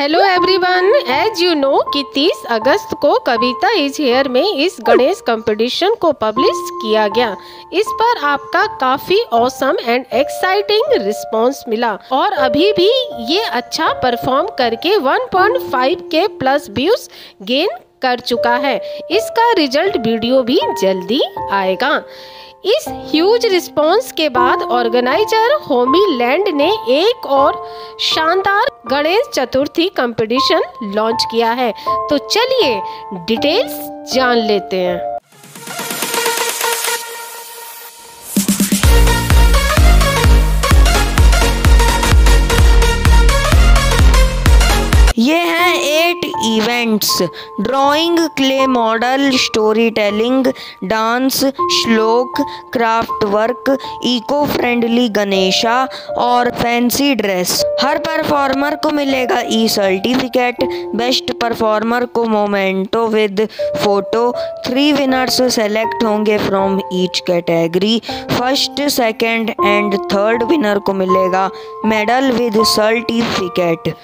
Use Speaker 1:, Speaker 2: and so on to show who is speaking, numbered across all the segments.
Speaker 1: Hello everyone as you know कि 30 अगस्त को कविता is here में इस गणेश कंपटीशन को पब्लिश किया गया। इस पर आपका काफ़ी औसम एंड एक्साइटिंग रिस्पांस मिला। और अभी भी ये अच्छा परफॉर्म करके 1.5 के प्लस व्यूज़ गेन कर चुका है। इसका रिज़ल्ट वीडियो भी जल्दी आएगा। इस ह्यूज रिस्पांस के बाद ऑर्गेनाइजर होमी लैंड ने एक और शानदार गणेश चतुर्थी कंपटीशन लॉन्च किया है। तो चलिए डिटेल्स जान लेते हैं।
Speaker 2: ये हैं eight events drawing clay model story telling dance श्लोक craft work eco friendly Ganesha और फैंसी ड्रेस हर परफॉर्मर को मिलेगा ई सर्टिफिकेट बेस्ट परफॉर्मर को memento with photo three winners select होंगे from each category first second and third winner को मिलेगा medal with certificate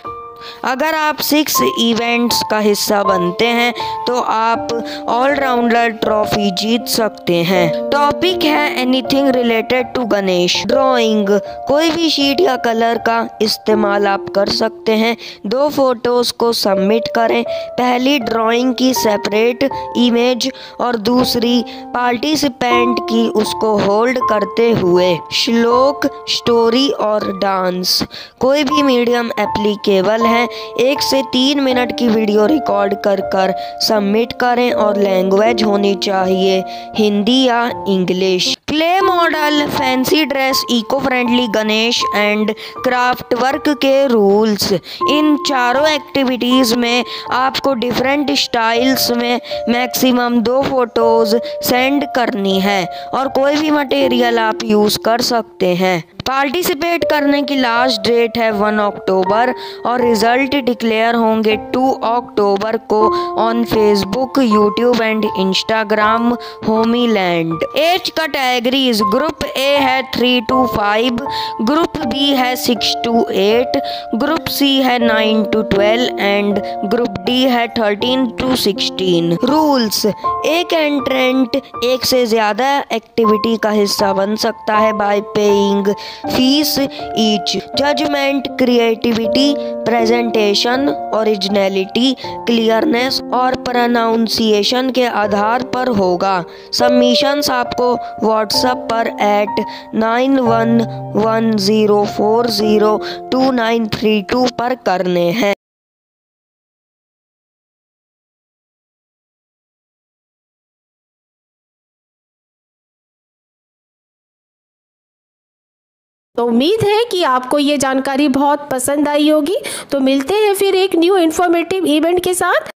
Speaker 2: अगर आप सिक्स इवेंट्स का हिस्सा बनते हैं तो आप ऑलराउंडर ट्रॉफी जीत सकते हैं। टॉपिक है anything related to Ganesh drawing कोई भी शीट या कलर का इस्तेमाल आप कर सकते हैं। दो फ़ोटोज़ को सबमिट करें। पहली ड्राइंग की सेपरेट इमेज और दूसरी पार्टिसिपेंट की उसको होल्ड करते हुए। श्लोक स्टोरी और डांस कोई भी मीडियम एप्लीकेबल है। एक से तीन मिनट की वीडियो रिकॉर्ड कर कर सबमिट करें और लैंग्वेज होनी चाहिए। हिंदी या English clay model fancy dress eco friendly Ganesh and craft work के रूल्स इन चारों एक्टिविटीज़ में आपको डिफरेंट स्टाइल्स में मैक्सिमम दो फ़ोटोज़ सेंड करनी है और कोई भी मटेरियल आप यूज़ कर सकते हैं। पार्टिसिपेट करने की लास्ट डेट है वन अक्टूबर और रिज़ल्ट डिक्लेयर होंगे टू अक्टूबर को on Facebook YouTube and Instagram Homi land age categories group A है three to five group B है six to eight group C है nine to twelve and group D है thirteen to sixteen rules एक entrant एक से ज़्यादा activity का हिस्सा बन सकता है by paying fees each judgement creativity presentation originality clearness और प्रनाउंसिएशन के आधार पर होगा। सबमिशंस आपको व्हाट्सएप पर at nine one one zero four zero two nine three two पर करने हैं।
Speaker 1: तो उम्मीद है कि आपको ये जानकारी बहुत पसंद आई होगी। तो मिलते हैं फिर एक न्यू इन्फॉर्मेटिव इवेंट के साथ।